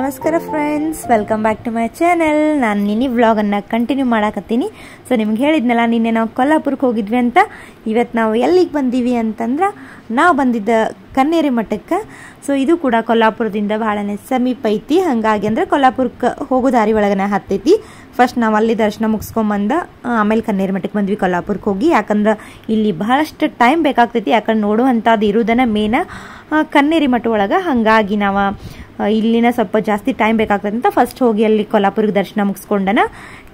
ನಮಸ್ಕಾರ friends welcome back to my channel ನಾನು ನಿನ್ನೆ ವ್ಲಾಗನ್ನು ಕಂಟಿನ್ಯೂ ಮಾಡಾಕತ್ತೀನಿ. ಸೊ ನಿಮ್ಗೆ ಹೇಳಿದ್ನಲ್ಲ, ನಿನ್ನೆ ನಾವು ಕೊಲ್ಲಾಪುರಕ್ಕೆ ಹೋಗಿದ್ವಿ ಅಂತ. ಇವತ್ತು ನಾವು ಎಲ್ಲಿಗೆ ಬಂದೀವಿ ಅಂತಂದ್ರೆ, ನಾವು ಬಂದಿದ್ದ ಕನ್ನೇರಿ ಮಠಕ್ಕೆ. ಸೊ ಇದು ಕೂಡ ಕೊಲ್ಲಾಪುರದಿಂದ ಭಾಳನೇ ಸಮೀಪ ಐತಿ. ಹಾಗಾಗಿ ಅಂದ್ರೆ ಕೊಲ್ಲಾಪುರಕ್ಕೆ ಹೋಗೋ ದಾರಿ ಒಳಗನೆ ಹತ್ತೈತಿ. ಫಸ್ಟ್ ನಾವು ಅಲ್ಲಿ ದರ್ಶನ ಮುಗಿಸ್ಕೊಂಬಂದ ಆಮೇಲೆ ಕನ್ನೇರಿ ಮಠಕ್ಕೆ ಬಂದ್ವಿ ಕೊಲ್ಲಾಪುರಕ್ಕೆ ಹೋಗಿ. ಯಾಕಂದ್ರೆ ಇಲ್ಲಿ ಬಹಳಷ್ಟು ಟೈಮ್ ಬೇಕಾಗ್ತೈತಿ. ಯಾಕಂದ್ರೆ ನೋಡುವಂಥದ್ದು ಇರೋದನ್ನ ಮೇನ ಕನ್ನೇರಿ ಮಠ ಒಳಗೆ. ಹಾಗಾಗಿ ನಾವು ಇಲ್ಲಿನ ಸ್ವಲ್ಪ ಜಾಸ್ತಿ ಟೈಮ್ ಬೇಕಾಗ್ತದೆ ಅಂತ ಫಸ್ಟ್ ಹೋಗಿ ಅಲ್ಲಿ ಕೊಲ್ಲಾಪುರಿಗೆ ದರ್ಶನ ಮುಗಿಸ್ಕೊಂಡನ.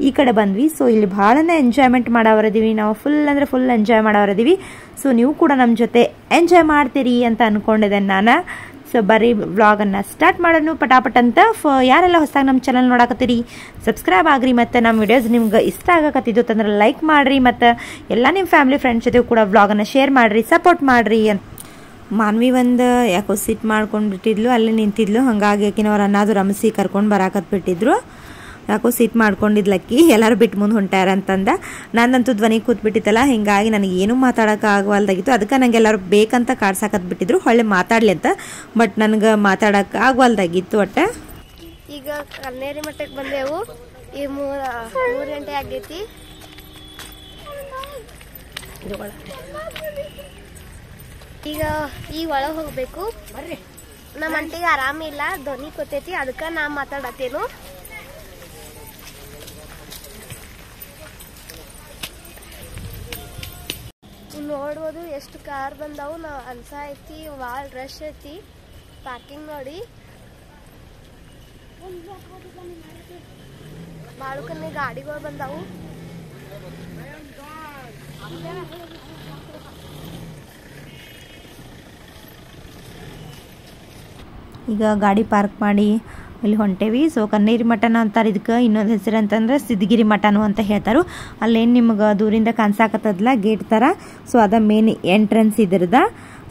ಈ ಕಡೆ ಬಂದ್ವಿ. ಸೊ ಇಲ್ಲಿ ಭಾಳನೇ ಎಂಜಾಯ್ಮೆಂಟ್ ಮಾಡೋರದೀವಿ ನಾವು ಫುಲ್ ಅಂದರೆ ಫುಲ್ ಎಂಜಾಯ್ ಮಾಡೋರದೀವಿ ಸೊ ನೀವು ಕೂಡ ನಮ್ಮ ಜೊತೆ ಎಂಜಾಯ್ ಮಾಡ್ತೀರಿ ಅಂತ ಅಂದ್ಕೊಂಡಿದ್ದೆ ನಾನು. ಸೊ ಬರೀ ವ್ಲಾಗನ್ನು ಸ್ಟಾರ್ಟ್ ಮಾಡೋಣ ಪಟಾಪಟ್ ಅಂತ. ಫ ಯಾರೆಲ್ಲ ಹೊಸದಾಗಿ ನಮ್ಮ ಚಾನಲ್ ನೋಡಕತ್ತೀರಿ ಸಬ್ಸ್ಕ್ರೈಬ್ ಆಗ್ರಿ ಮತ್ತು ನಮ್ಮ ವಿಡಿಯೋಸ್ ನಿಮ್ಗೆ ಇಷ್ಟ ಆಗಕತ್ತಿದ್ದು ಅಂತಂದ್ರೆ ಲೈಕ್ ಮಾಡಿರಿ ಮತ್ತು ಎಲ್ಲ ನಿಮ್ಮ ಫ್ಯಾಮಿಲಿ ಫ್ರೆಂಡ್ಸ್ ಜೊತೆ ಕೂಡ ವ್ಲಾಗನ್ನು ಶೇರ್ ಮಾಡಿರಿ ಸಪೋರ್ಟ್ ಮಾಡಿರಿ ಅಂತ. ಮಾನ್ವಿ ಒಂದು ಯಾಕೋ ಸಿಟ್ ಮಾಡ್ಕೊಂಡು ಬಿಟ್ಟಿದ್ಲು ಅಲ್ಲೇ ನಿಂತಿದ್ಲು. ಹಾಗಾಗಿ ಆಕಿನವ್ರು ಅನ್ನಾದ್ರು ರಮಸಿ ಕರ್ಕೊಂಡು ಬರಾಕತ್ ಬಿಟ್ಟಿದ್ರು. ಯಾಕೋ ಸಿಟ್ ಮಾಡ್ಕೊಂಡಿದ್ಲಕ್ಕಿ ಎಲ್ಲರೂ ಬಿಟ್ಟು ಮುಂದೆ ಹೊಂಟ್ಯಾರ ಅಂತಂದ. ನಾನಂತೂ ಧ್ವನಿ ಕೂತ್ಬಿಟ್ಟಿತ್ತಲ್ಲ ಹಿಂಗಾಗಿ ನನಗೆ ಏನೂ ಮಾತಾಡೋಕೆ ಆಗವಲ್ದಾಗಿತ್ತು. ಅದಕ್ಕೆ ನನಗೆ ಎಲ್ಲರೂ ಬೇಕಂತ ಕಾಡ್ಸಾಕತ್ ಬಿಟ್ಟಿದ್ರು. ಹೊಳ್ಳೆ ಮಾತಾಡ್ಲಿ ಅಂತ. ಬಟ್ ನನಗೆ ಮಾತಾಡೋಕೆ ಆಗವಲ್ದಾಗಿತ್ತು ಒಟ್ಟು ಈಗ ಕನ್ನೇರಿ ಮಠಕ್ಕೆ ಬಂದೆವು. ಈ ಮೂರ ಮೂರು ಗಂಟೆ ಆಗೈತಿ ಈಗ ಈ ಒಳಗೆ ಹೋಗ್ಬೇಕು. ನಮ್ಮ ಅಂಟಿಗೆ ಆರಾಮಿಲ್ಲ ಧ್ವನಿ ಕೂತೈತಿ ಅದಕ್ಕೆ ನಾ ಮಾತಾಡತ್ತೇನು. ನೋಡ್ಬೋದು ಎಷ್ಟು ಕಾರ್ ಬಂದಾವು ನಾವು ಅನ್ಸ ಐತಿ ಭಾಳ ರಶ್ ಐತಿ. ಪಾರ್ಕಿಂಗ್ ನೋಡಿ. ಕಮ್ಮಿ ಗಾಡಿಗಳು ಬಂದಾವು. ಈಗ ಗಾಡಿ ಪಾರ್ಕ್ ಮಾಡಿ ಇಲ್ಲಿ ಹೊಂಟೇವಿ. ಸೊ ಕನ್ನೇರಿ ಮಠನ ಅಂತಾರೆ. ಇದಕ್ಕೆ ಇನ್ನೊಂದು ಹೆಸರು ಅಂತಂದ್ರೆ ಸಿದ್ಧಗಿರಿ ಮಠನು ಅಂತ ಹೇಳ್ತಾರೆ. ಅಲ್ಲೇನು ನಿಮ್ಗೆ ದೂರಿಂದ ಕಾಣಿಸಾಕತ್ತದಲ್ಲ ಗೇಟ್ ಥರ ಸೊ ಅದ ಮೇನ್ ಎಂಟ್ರೆನ್ಸ್ ಇದ್ರದ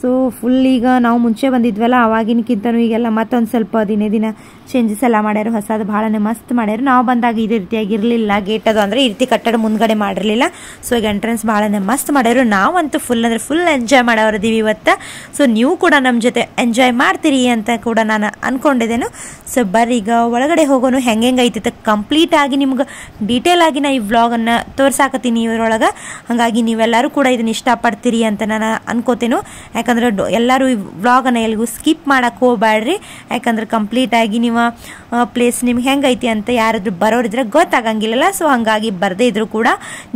ಸೊ ಫುಲ್ ಈಗ ನಾವು ಮುಂಚೆ ಬಂದಿದ್ವಲ್ಲ, ಅವಾಗಿನಕ್ಕಿಂತನೂ ಈಗೆಲ್ಲ ಮತ್ತೊಂದು ಸ್ವಲ್ಪ ದಿನೇ ದಿನ ಚೇಂಜಸ್ ಎಲ್ಲ ಮಾಡ್ಯಾರು. ಹೊಸದು ಭಾಳನೇ ಮಸ್ತ್ ಮಾಡ್ಯಾರು. ನಾವು ಬಂದಾಗ ಇದೇ ರೀತಿಯಾಗಿರಲಿಲ್ಲ. ಗೇಟ್ ಅದು ಅಂದರೆ ಈ ರೀತಿ ಕಟ್ಟಡ ಮುಂದ್ಗಡೆ ಮಾಡಿರಲಿಲ್ಲ. ಸೊ ಈಗ ಎಂಟ್ರೆನ್ಸ್ ಭಾಳನೇ ಮಸ್ತ್ ಮಾಡ್ಯಾರು. ನಾವಂತೂ ಫುಲ್ ಅಂದರೆ ಫುಲ್ ಎಂಜಾಯ್ ಮಾಡೋರಿದ್ದೀವಿ ಇವತ್ತು. ಸೊ ನೀವು ಕೂಡ ನಮ್ಮ ಜೊತೆ ಎಂಜಾಯ್ ಮಾಡ್ತೀರಿ ಅಂತ ಕೂಡ ನಾನು ಅಂದ್ಕೊಂಡಿದ್ದೇನು ಸೊ ಬರ್ರಿ, ಈಗ ಒಳಗಡೆ ಹೋಗೋನು ಹೆಂಗೆ ಐತಿತ್ತು ಕಂಪ್ಲೀಟ್ ಆಗಿ ನಿಮ್ಗೆ ಡೀಟೇಲ್ ಆಗಿ ನಾ ಈ ವ್ಲಾಗನ್ನು ತೋರ್ಸಾಕತ್ತೀನಿ ಇವರೊಳಗೆ. ಹಾಗಾಗಿ ನೀವೆಲ್ಲರೂ ಕೂಡ ಇದನ್ನ ಇಷ್ಟಪಡ್ತೀರಿ ಅಂತ ನಾನು ಅನ್ಕೋತೇನು. ಯಾಕಂದ್ರೆ ಎಲ್ಲರೂ ಈ ವ್ಲಾಗನ್ನು ಎಲ್ಲಿಗೂ ಸ್ಕಿಪ್ ಮಾಡಕ್ಕೆ ಹೋಗ್ಬೇಡ್ರಿ ಯಾಕಂದ್ರೆ ಕಂಪ್ಲೀಟಾಗಿ ನೀವು ಪ್ಲೇಸ್ ನಿಮ್ಗೆ ಹೆಂಗೈತಿ ಅಂತ ಯಾರಾದರೂ ಬರೋರಿದ್ರೆ ಗೊತ್ತಾಗಂಗಿಲ್ಲಲ್ಲ. ಸೊ ಹಾಗಾಗಿ ಬರದೇ ಇದ್ರು ಕೂಡ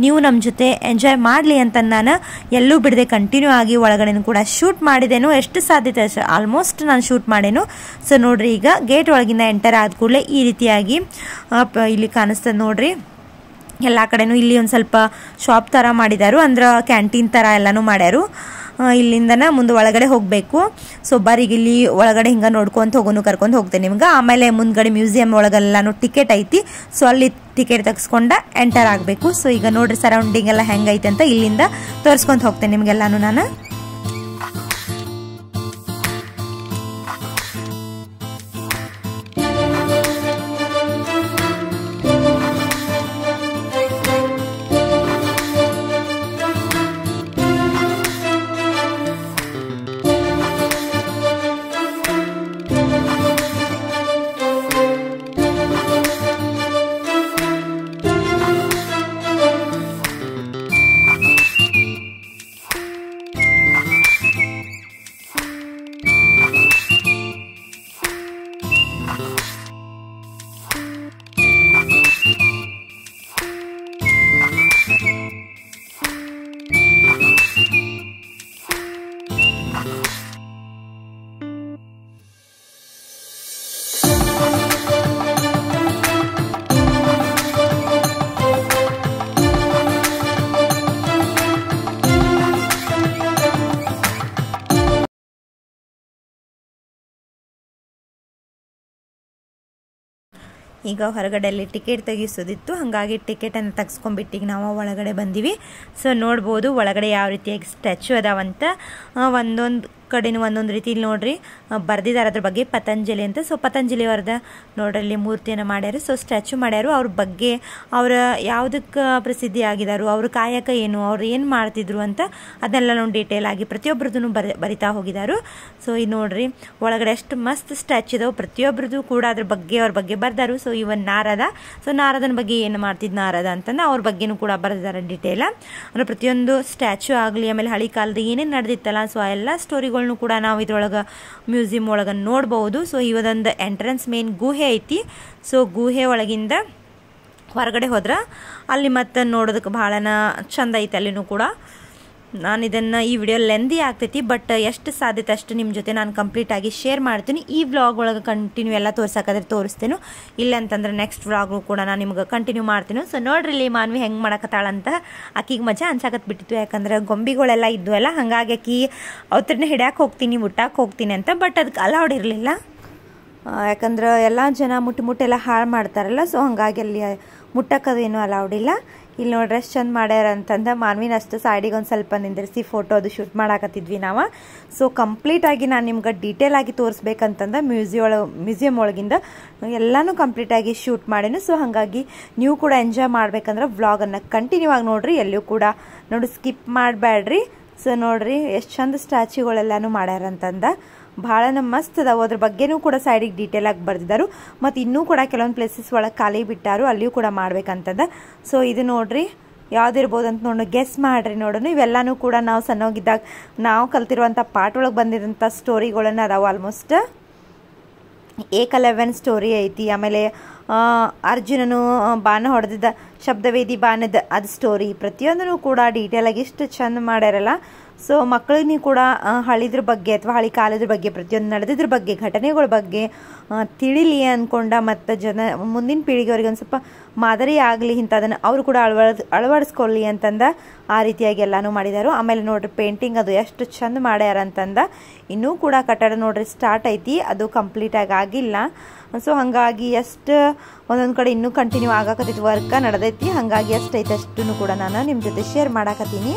ನೀವು ನಮ್ಮ ಜೊತೆ ಎಂಜಾಯ್ ಮಾಡಲಿ ಅಂತ ನಾನು ಎಲ್ಲೂ ಬಿಡದೆ ಕಂಟಿನ್ಯೂ ಆಗಿ ಒಳಗಡೆ ಕೂಡ ಶೂಟ್ ಮಾಡಿದೆನು, ಎಷ್ಟು ಸಾಧ್ಯತೆ ಆಲ್ಮೋಸ್ಟ್ ನಾನು ಶೂಟ್ ಮಾಡೇನು. ಸೊ ನೋಡ್ರಿ ಈಗ ಗೇಟ್ ಒಳಗಿಂದ ಎಂಟರ್ ಆದ ಕೂಡಲೇ ಈ ರೀತಿಯಾಗಿ ಇಲ್ಲಿ ಕಾಣಿಸ್ತದೆ ನೋಡ್ರಿ. ಎಲ್ಲ ಕಡೆನೂ ಇಲ್ಲಿ ಒಂದು ಸ್ವಲ್ಪ ಶಾಪ್ ಥರ ಮಾಡಿದಾರು. ಅಂದ್ರೆ ಕ್ಯಾಂಟೀನ್ ಥರ ಎಲ್ಲನೂ ಮಾಡ್ಯಾರು. ಇಲ್ಲಿಂದನ ಮುಂದೆ ಒಳಗಡೆ ಹೋಗಬೇಕು. ಸೊ ಬರೀಗ ಇಲ್ಲಿ ಒಳಗಡೆ ಹಿಂಗೆ ನೋಡ್ಕೊಂತ ಹೋಗೋನು ಕರ್ಕೊಂಡು ಹೋಗ್ತೇನೆ ನಿಮ್ಗೆ. ಆಮೇಲೆ ಮುಂದ್ಗಡೆ ಮ್ಯೂಸಿಯಂ ಒಳಗೆಲ್ಲಾನು ಟಿಕೆಟ್ ಐತಿ. ಸೊ ಅಲ್ಲಿ ಟಿಕೆಟ್ ತೆಗೆಸ್ಕೊಂಡ ಎಂಟರ್ ಆಗಬೇಕು. ಸೊ ಈಗ ನೋಡ್ರಿ ಸರೌಂಡಿಂಗ್ ಎಲ್ಲ ಹೆಂಗೈತೆ ಅಂತ ಇಲ್ಲಿಂದ ತೋರಿಸ್ಕೊಂತ ಹೋಗ್ತೇನೆ ನಿಮಗೆಲ್ಲಾನು ನಾನು. Thank. ಈಗ ಹೊರಗಡೆಯಲ್ಲಿ ಟಿಕೆಟ್ ತೆಗಿಸೋದಿತ್ತು. ಹಾಗಾಗಿ ಟಿಕೆಟನ್ನು ತೆಗೆಸ್ಕೊಂಡ್ಬಿಟ್ಟಿಗೆ ನಾವು ಒಳಗಡೆ ಬಂದೀವಿ. ಸೊ ನೋಡ್ಬೋದು ಒಳಗಡೆ ಯಾವ ರೀತಿಯಾಗಿ ಸ್ಟ್ಯಾಚು ಅದಾವಂತ. ಒಂದೊಂದು ಕಡೆನೂ ಒಂದೊಂದು ರೀತಿ ಇಲ್ಲಿ ನೋಡ್ರಿ. ಬರ್ದಿದ್ದಾರೆ ಅದ್ರ ಬಗ್ಗೆ ಪತಂಜಲಿ ಅಂತ. ಸೊ ಪತಂಜಲಿ ಅವ್ರದ ನೋಡ್ರಲ್ಲಿ ಮೂರ್ತಿಯನ್ನು ಮಾಡ್ಯಾರು. So statue ಮಾಡ್ಯಾರು. ಅವ್ರ ಬಗ್ಗೆ ಅವರ ಯಾವುದಕ್ಕೆ ಪ್ರಸಿದ್ಧಿ ಆಗಿದಾರು, ಅವ್ರ ಕಾಯಕ ಏನು, ಅವ್ರು ಏನು ಮಾಡ್ತಿದ್ರು ಅಂತ ಅದನ್ನೆಲ್ಲ ನಾವು ಡೀಟೇಲ್ ಆಗಿ ಪ್ರತಿಯೊಬ್ಬರದ್ದು ಬರಿ, ಬರಿತಾ ಹೋಗಿದಾರು. ಸೊ ಇದು ನೋಡ್ರಿ, ಒಳಗಡೆ ಎಷ್ಟು ಮಸ್ತ್ ಸ್ಟ್ಯಾಚು ಇದಾವೆ. ಪ್ರತಿಯೊಬ್ಬರದು ಕೂಡ ಅದ್ರ ಬಗ್ಗೆ ಅವ್ರ ಬಗ್ಗೆ ಬರ್ದಾರು. ಸೊ ಇವನ್ ನಾರದ. ಸೊ ನಾರದನ ಬಗ್ಗೆ ಏನು ಮಾಡ್ತಿದ್ ನಾರದ ಅಂತಂದು ಅವ್ರ ಬಗ್ಗೆನೂ ಕೂಡ ಬರ್ದಿದ್ದಾರೆ ಡೀಟೇಲ್ ಅಂದ್ರೆ ಪ್ರತಿಯೊಂದು ಸ್ಟ್ಯಾಚು ಆಗಲಿ, ಆಮೇಲೆ ಹಳಿ ಕಾಲದ ಏನೇನು ನಡೆದಿತ್ತಲ್ಲ ಸೊ ಎಲ್ಲ ಸ್ಟೋರಿಗಳ್ನು ಕೂಡ ನಾವು ಇದ್ರೊಳಗೆ ಮ್ಯೂಸಿಯಂ ಒಳಗೆ ನೋಡ್ಬೋದು. ಸೊ ಇವದೊಂದು ಎಂಟ್ರೆನ್ಸ್ ಮೇನ್ ಗುಹೆ ಐತಿ. ಸೊ ಗುಹೆ ಒಳಗಿಂದ ಹೊರಗಡೆ ಹೋದ್ರೆ ಅಲ್ಲಿ ಮತ್ತೆ ನೋಡೋದಕ್ಕೆ ಭಾಳನ ಚಂದ ಐತೆ ಅಲ್ಲಿನೂ ಕೂಡ. ನಾನು ಇದನ್ನು ಈ ವಿಡಿಯೋ ಲೆಂದಿ ಆಗ್ತೈತಿ ಬಟ್ ಎಷ್ಟು ಸಾಧ್ಯತೆ ಅಷ್ಟು ನಿಮ್ಮ ಜೊತೆ ನಾನು ಕಂಪ್ಲೀಟಾಗಿ ಶೇರ್ ಮಾಡ್ತೀನಿ. ಈ ವ್ಲಾಗ್ ಒಳಗೆ ಕಂಟಿನ್ಯೂ ಎಲ್ಲ ತೋರ್ಸಕ್ಕಾದ್ರೆ ತೋರಿಸ್ತೇನೆ. ಇಲ್ಲ ಅಂತಂದ್ರೆ ನೆಕ್ಸ್ಟ್ ವ್ಲಾಗು ಕೂಡ ನಾನು ನಿಮ್ಗೆ ಕಂಟಿನ್ಯೂ ಮಾಡ್ತೀನಿ. ಸೊ ನೋಡ್ರಿ ಮಾನ್ವಿ ಹೆಂಗೆ ಮಾಡಕತ್ತಾಳಂತ. ಆಕಿಗೆ ಮಜಾ ಅನ್ಸಕತ್ ಬಿಟ್ಟಿತ್ತು, ಯಾಕಂದ್ರೆ ಗೊಂಬಿಗಳೆಲ್ಲ ಅಲ್ಲ ಹಾಗಾಗಿ ಆಕಿ ಅವ್ರನ್ನ ಹಿಡ್ಯಾಕೆ ಹೋಗ್ತೀನಿ, ಮುಟ್ಟಾಕೆ ಹೋಗ್ತೀನಿ ಅಂತ ಬಟ್ ಅದಕ್ಕೆ ಅಲೌಡ್ ಇರಲಿಲ್ಲ. ಯಾಕಂದ್ರೆ ಎಲ್ಲ ಜನ ಮುಟ್ಟು ಮುಟ್ಟೆಲ್ಲ ಹಾಳು ಮಾಡ್ತಾರಲ್ಲ ಸೊ ಹಾಗಾಗಿ ಅಲ್ಲಿ ಮುಟ್ಟಕ್ಕದೇನು ಅಲೌಡ್ ಇಲ್ಲ. ಇಲ್ಲಿ ನೋಡ್ರಿ ಎಷ್ಟು ಚಂದ ಮಾಡ್ಯಾರ ಅಂತಂದ್ರೆ ಮಾನ್ವಿನ ಅಷ್ಟು ಸೈಡಿಗೆ ಒಂದು ಸ್ವಲ್ಪ ನಿಂದಿರಿಸಿ ಫೋಟೋ ಅದು ಶೂಟ್ ಮಾಡಾಕತ್ತಿದ್ವಿ ನಾವು. ಸೊ ಕಂಪ್ಲೀಟಾಗಿ ನಾನು ನಿಮ್ಗೆ ಡೀಟೇಲ್ ಆಗಿ ತೋರಿಸ್ಬೇಕಂತಂದ್ರೆ ಮ್ಯೂಸಿಯಂ ಒಳ ಮ್ಯೂಸಿಯಂ ಒಳಗಿಂದ ಎಲ್ಲನೂ ಕಂಪ್ಲೀಟಾಗಿ ಶೂಟ್ ಮಾಡೇನು. ಸೊ ಹಾಗಾಗಿ ನೀವು ಕೂಡ ಎಂಜಾಯ್ ಮಾಡ್ಬೇಕಂದ್ರೆ ವ್ಲಾಗನ್ನು ಕಂಟಿನ್ಯೂ ಆಗಿ ನೋಡ್ರಿ ಎಲ್ಲೂ ಕೂಡ ನೋಡಿ ಸ್ಕಿಪ್ ಮಾಡಬೇಡ್ರಿ ಸೊ ನೋಡ್ರಿ ಎಷ್ಟು ಚಂದ ಸ್ಟ್ಯಾಚ್ಯೂಗಳೆಲ್ಲಾನು ಮಾಡ್ಯಾರ ಅಂತಂದ. ಭಾಳ ಮಸ್ತ್ ಅದಾವೆ. ಅದ್ರ ಬಗ್ಗೆನೂ ಕೂಡ ಸೈಡಿಗೆ ಡೀಟೇಲ್ ಆಗಿ ಬರೆದಿದ್ದಾರು ಮತ್ತು ಇನ್ನೂ ಕೂಡ ಕೆಲವೊಂದು ಪ್ಲೇಸಸ್ ಒಳಗೆ ಖಾಲಿ ಬಿಟ್ಟಾರು. ಅಲ್ಲಿಯೂ ಕೂಡ ಮಾಡ್ಬೇಕಂತಂದ. ಸೊ ಇದು ನೋಡ್ರಿ ಯಾವ್ದಿರ್ಬೋದು ಅಂತ ನೋಡಿ ಗೆಸ್ ಮಾಡ್ರಿ ನೋಡೋಣ ಇವೆಲ್ಲನೂ ಕೂಡ ನಾವು ಸಣ್ಣೋಗಿದ್ದಾಗ ನಾವು ಕಲ್ತಿರುವಂಥ ಪಾಠ ಒಳಗೆ ಬಂದಿರೋಂಥ ಸ್ಟೋರಿಗಳನ್ನ ಅದಾವೆ ಆಲ್ಮೋಸ್ಟ್ ಏಕಲೆವೆನ್ ಸ್ಟೋರಿ ಐತಿ. ಆಮೇಲೆ ಅರ್ಜುನನು ಬಾಣ ಹೊಡೆದಿದ್ದ ಶಬ್ದವೇದಿ ಬಾಣದ ಅದು ಸ್ಟೋರಿ ಪ್ರತಿಯೊಂದನ್ನು ಕೂಡ ಡೀಟೇಲ್ ಆಗಿ ಇಷ್ಟು ಚಂದ ಮಾಡ್ಯಾರಲ್ಲ. ಸೊ ಮಕ್ಕಳಿಗೂ ಕೂಡ ಹಳಿದ್ರ ಬಗ್ಗೆ ಅಥವಾ ಹಳಿ ಕಾಲದ್ರ ಬಗ್ಗೆ, ಪ್ರತಿಯೊಂದು ನಡೆದಿದ್ರ ಬಗ್ಗೆ, ಘಟನೆಗಳ ಬಗ್ಗೆ ತಿಳಿಲಿ ಅಂದ್ಕೊಂಡ ಮತ್ತು ಜನ, ಮುಂದಿನ ಪೀಳಿಗೆವರೆಗೆ ಒಂದು ಸ್ವಲ್ಪ ಮಾದರಿ ಆಗಲಿ ಇಂಥದನ್ನು ಅವರು ಕೂಡ ಅಳವ ಅಳವಡಿಸ್ಕೊಳ್ಳಿ ಅಂತಂದ ಆ ರೀತಿಯಾಗಿ ಎಲ್ಲನೂ ಮಾಡಿದರು. ಆಮೇಲೆ ನೋಡ್ರಿ ಪೇಂಟಿಂಗ್ ಅದು ಎಷ್ಟು ಚಂದ ಮಾಡ್ಯಾರ ಅಂತಂದ, ಇನ್ನೂ ಕೂಡ ಕಟ್ಟಡ ನೋಡ್ರಿ ಸ್ಟಾರ್ಟ್ ಐತಿ, ಅದು ಕಂಪ್ಲೀಟಾಗಿ ಆಗಿಲ್ಲ. ಸೊ ಹಾಗಾಗಿ ಎಷ್ಟು, ಒಂದೊಂದು ಕಡೆ ಇನ್ನೂ ಕಂಟಿನ್ಯೂ ಆಗಾಕತ್ತೈತಿ ವರ್ಕ ನಡೆದೈತಿ, ಹಾಗಾಗಿ ಎಷ್ಟೈತೆ ಅಷ್ಟು ಕೂಡ ನಾನು ನಿಮ್ಮ ಜೊತೆ ಶೇರ್ ಮಾಡಾಕತ್ತೀನಿ.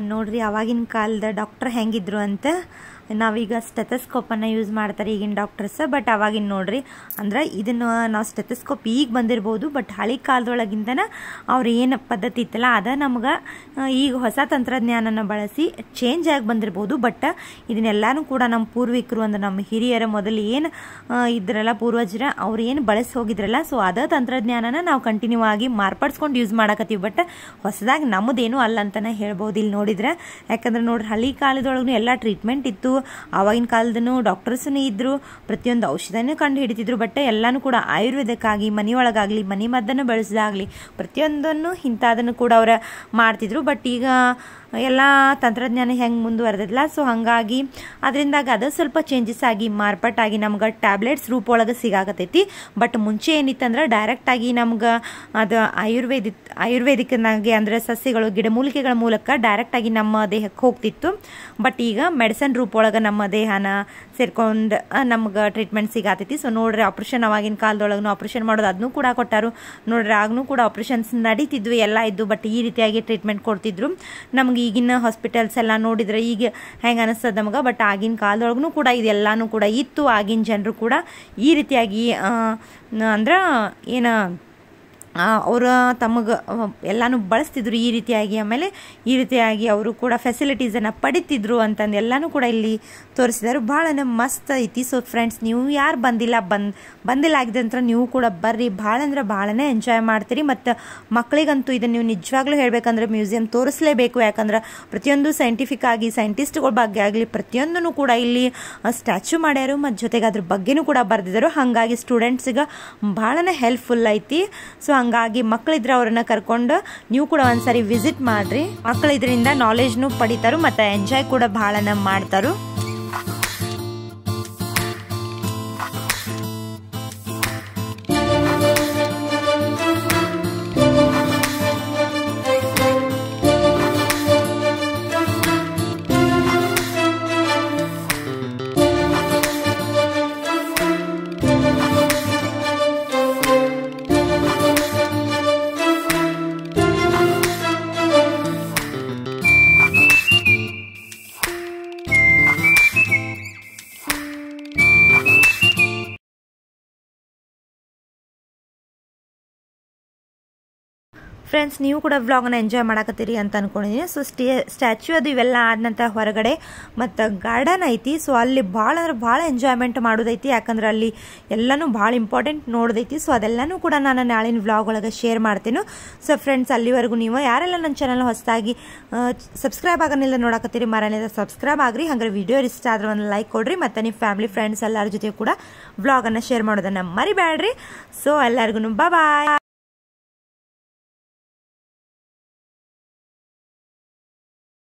ನೋಡ್ರಿ ಅವಾಗಿನ ಕಾಲದ ಡಾಕ್ಟರ್ ಹೆಂಗಿದ್ರು ಅಂತ. ನಾವೀಗ ಸ್ಟೆಥಸ್ಕೋಪನ್ನು ಯೂಸ್ ಮಾಡ್ತಾರೆ ಈಗಿನ ಡಾಕ್ಟರ್ಸ್ ಬಟ್ ಅವಾಗಿನ ನೋಡ್ರಿ, ಅಂದ್ರೆ ಇದನ್ನು ನಾವು ಸ್ಟೆತಸ್ಕೋಪ್ ಈಗ ಬಂದಿರ್ಬೋದು ಬಟ್ ಹಳೆ ಕಾಲದೊಳಗಿಂದನ ಅವ್ರು ಏನು ಪದ್ಧತಿ ಇತ್ತಲ್ಲ, ಅದ ನಮ್ಗೆ ಈಗ ಹೊಸ ತಂತ್ರಜ್ಞಾನನ ಬಳಸಿ ಚೇಂಜ್ ಆಗಿ ಬಂದಿರ್ಬೋದು ಬಟ್ ಇದನ್ನೆಲ್ಲನೂ ಕೂಡ ನಮ್ಮ ಪೂರ್ವಿಕರು ಅಂದ್ರೆ ನಮ್ಮ ಹಿರಿಯರ ಮೊದಲು ಏನು ಇದ್ರಲ್ಲ ಪೂರ್ವಜರ, ಅವ್ರು ಏನು ಬಳಸಿ ಹೋಗಿದ್ರಲ್ಲ ಸೊ ಅದ ತಂತ್ರಜ್ಞಾನನ ನಾವು ಕಂಟಿನ್ಯೂ ಆಗಿ ಮಾರ್ಪಡಿಸ್ಕೊಂಡು ಯೂಸ್ ಮಾಡಕತ್ತೀವಿ ಬಟ್ ಹೊಸದಾಗಿ ನಮ್ಮದೇನು ಅಲ್ಲ ಅಂತಾನೆ ಹೇಳ್ಬೋದು ಇಲ್ಲಿ ನೋಡಿದ್ರೆ, ಯಾಕಂದ್ರೆ ನೋಡ್ರಿ ಹಳಿ ಕಾಲದೊಳಗೂ ಎಲ್ಲ ಟ್ರೀಟ್ಮೆಂಟ್ ಇತ್ತು ಆವಾಗಿನ ಕಾಲದನು ಡಾಕ್ಟರ್ಸೂ ಇದ್ದರು ಪ್ರತಿಯೊಂದು ಔಷಧನೂ ಕಂಡು ಹಿಡಿತಿದ್ರು ಬಟ್ ಎಲ್ಲನೂ ಕೂಡ ಆಯುರ್ವೇದಕ್ಕಾಗಿ ಮನೆಯೊಳಗಾಗಲಿ ಮನೆ ಮದ್ದನ್ನು ಬಳಸಿದಾಗಲಿ ಪ್ರತಿಯೊಂದನ್ನು ಇಂಥದನ್ನು ಕೂಡ ಅವ್ರ ಮಾಡ್ತಿದ್ರು. ಬಟ್ ಈಗ ಎಲ್ಲ ತಂತ್ರಜ್ಞಾನ ಹೆಂಗೆ ಮುಂದುವರೆದಿಲ್ಲ ಸೊ ಹಾಗಾಗಿ ಅದರಿಂದಾಗಿ ಅದು ಸ್ವಲ್ಪ ಚೇಂಜಸ್ ಆಗಿ ಮಾರ್ಪಾಟಾಗಿ ನಮ್ಗೆ ಟ್ಯಾಬ್ಲೆಟ್ಸ್ ರೂಪ ಒಳಗೆ ಸಿಗಾಕತೈತಿ. ಬಟ್ ಮುಂಚೆ ಏನಿತ್ತಂದ್ರೆ ಡೈರೆಕ್ಟಾಗಿ ನಮ್ಗೆ ಅದು ಆಯುರ್ವೇದಿಕ್ ಆಯುರ್ವೇದಿಕ್ನಾಗೆ ಅಂದರೆ ಸಸ್ಯಗಳು, ಗಿಡಮೂಲಿಕೆಗಳ ಮೂಲಕ ಡೈರೆಕ್ಟಾಗಿ ನಮ್ಮ ದೇಹಕ್ಕೆ ಹೋಗ್ತಿತ್ತು. ಬಟ್ ಈಗ ಮೆಡಿಸನ್ ರೂಪ ಒಳಗೆ ನಮ್ಮ ದೇಹನ ಸೇರ್ಕೊಂಡು ನಮ್ಗೆ ಟ್ರೀಟ್ಮೆಂಟ್ ಸಿಗಾತೈತಿ. ಸೊ ನೋಡ್ರಿ ಆಪ್ರೇಷನ್ ಅವಾಗಿನ ಕಾಲದೊಳಗೂ ಆಪ್ರೇಷನ್ ಮಾಡೋದು ಅದನ್ನೂ ಕೂಡ ಕೊಟ್ಟಾರು. ನೋಡ್ರಿ, ಆಗ್ನೂ ಕೂಡ ಆಪ್ರೇಷನ್ಸ್ ನಡೀತಿದ್ವು, ಎಲ್ಲ ಇದ್ದು ಬಟ್ ಈ ರೀತಿಯಾಗಿ ಟ್ರೀಟ್ಮೆಂಟ್ ಕೊಡ್ತಿದ್ರು. ನಮ್ಗೆ ಈಗಿನ ಹಾಸ್ಪಿಟಲ್ಸ್ ಎಲ್ಲ ನೋಡಿದ್ರೆ ಈಗ ಹೆಂಗೆ ಅನಿಸ್ತದೆ ನಮ್ಗೆ? ಬಟ್ ಆಗಿನ ಕಾಲದೊಳಗೂ ಕೂಡ ಇದೆಲ್ಲನೂ ಕೂಡ ಇತ್ತು. ಆಗಿನ ಜನರು ಕೂಡ ಈ ರೀತಿಯಾಗಿ ಅಂದ್ರೆ, ಏನು ಅವರು ತಮಗೆ ಎಲ್ಲಾನು ಬಳಸ್ತಿದ್ರು ಈ ರೀತಿಯಾಗಿ, ಆಮೇಲೆ ಈ ರೀತಿಯಾಗಿ ಅವರು ಕೂಡ ಫೆಸಿಲಿಟೀಸನ್ನು ಪಡಿತಿದ್ರು ಅಂತಂದು ಎಲ್ಲಾನು ಕೂಡ ಇಲ್ಲಿ ತೋರಿಸಿದ್ದಾರೆ ಭಾಳ ಮಸ್ತ್ ಐತಿ. ಸೊ ಫ್ರೆಂಡ್ಸ್ ನೀವು ಯಾರು ಬಂದಿಲ್ಲ, ಬಂದ್, ಬಂದಿಲ್ಲ ಆಗಿದೆ ಅಂತ ನೀವು ಕೂಡ ಬರ್ರಿ. ಭಾಳ ಅಂದ್ರೆ ಭಾಳನೇ ಎಂಜಾಯ್ ಮಾಡ್ತೀರಿ. ಮತ್ತು ಮಕ್ಕಳಿಗಂತೂ ಇದನ್ನು ನೀವು ನಿಜವಾಗ್ಲೂ ಹೇಳಬೇಕಂದ್ರೆ ಮ್ಯೂಸಿಯಂ ತೋರಿಸಲೇಬೇಕು. ಯಾಕಂದ್ರೆ ಪ್ರತಿಯೊಂದು ಸೈಂಟಿಫಿಕ್ ಆಗಿ ಸೈಂಟಿಸ್ಟ್ಗಳ ಬಗ್ಗೆ ಆಗಲಿ, ಪ್ರತಿಯೊಂದನ್ನು ಕೂಡ ಇಲ್ಲಿ ಸ್ಟ್ಯಾಚ್ಯೂ ಮಾಡ್ಯಾರು. ಮತ್ತು ಜೊತೆಗೆ ಅದ್ರ ಬಗ್ಗೆನೂ ಕೂಡ ಬರೆದಿದ್ದರು ಹಾಗಾಗಿ ಸ್ಟೂಡೆಂಟ್ಸಿಗೆ ಭಾಳನೇ ಹೆಲ್ಪ್ಫುಲ್ ಐತಿ. ಸೊ ಹಂಗಾಗಿ ಮಕ್ಕಳಿದ್ರೆ ಅವ್ರನ್ನ ಕರ್ಕೊಂಡು ನೀವು ಕೂಡ ಒಂದ್ಸರಿ ವಿಸಿಟ್ ಮಾಡ್ರಿ. ಮಕ್ಕಳಿದ್ರಿಂದ ನಾಲೆಜ್ನು ಪಡಿತಾರು ಮತ್ತೆ ಎಂಜಾಯ್ ಕೂಡ ಭಾಳನ ಮಾಡ್ತಾರು. ಫ್ರೆಂಡ್ಸ್ ನೀವು ಕೂಡ ವ್ಲಾಗನ್ನ ಎಂಜಾಯ್ ಮಾಡಕತ್ತೀರಿ ಅಂತ ಅನ್ಕೊಂಡಿದ್ದೀನಿ ಸೊ ಸ್ಟೇ ಸ್ಟ್ಯಾಚ್ಯೂ ಅದು ಇವೆಲ್ಲ ಆದ ನಂತರ ಹೊರಗಡೆ. ಮತ್ತು ಗಾರ್ಡನ್ ಐತಿ. ಸೊ ಅಲ್ಲಿ ಭಾಳ ಅಂದ್ರೆ ಭಾಳ ಎಂಜಾಯ್ಮೆಂಟ್ ಮಾಡೋದೈತಿ. ಯಾಕಂದ್ರೆ ಅಲ್ಲಿ ಎಲ್ಲನೂ ಭಾಳ ಇಂಪಾರ್ಟೆಂಟ್ ನೋಡೋದೈತಿ. ಸೊ ಅದೆಲ್ಲನೂ ಕೂಡ ನಾನು ನಾಳಿನ ವ್ಲಾಗ್ ಒಳಗೆ ಶೇರ್ ಮಾಡ್ತೀನಿ. ಸೊ ಫ್ರೆಂಡ್ಸ್ ಅಲ್ಲಿವರೆಗೂ ನೀವು ಯಾರೆಲ್ಲ ನನ್ನ ಚಾನಲ್ ಹೊಸದಾಗಿ ಸಬ್ಸ್ಕ್ರೈಬ್ ಆಗನಿಲ್ಲ ನೋಡಕತ್ತೀರಿ ಮರನಿಲ್ಲ ಸಬ್ಸ್ಕ್ರೈಬ್ ಆಗ್ರಿ. ಹಾಗೆ ವಿಡಿಯೋ ಇಷ್ಟ ಆದ್ರೆ ಒಂದು ಲೈಕ್ ಕೊಡ್ರಿ. ಮತ್ತು ನಿಮ್ಮ ಫ್ಯಾಮಿಲಿ ಫ್ರೆಂಡ್ಸ್ ಎಲ್ಲರ ಜೊತೆ ಕೂಡ ವ್ಲಾಗನ್ನು ಶೇರ್ ಮಾಡೋದನ್ನು ಮರಿಬೇಡ್ರಿ ಸೊ ಎಲ್ಲರಿಗೂ ಬಾಯ್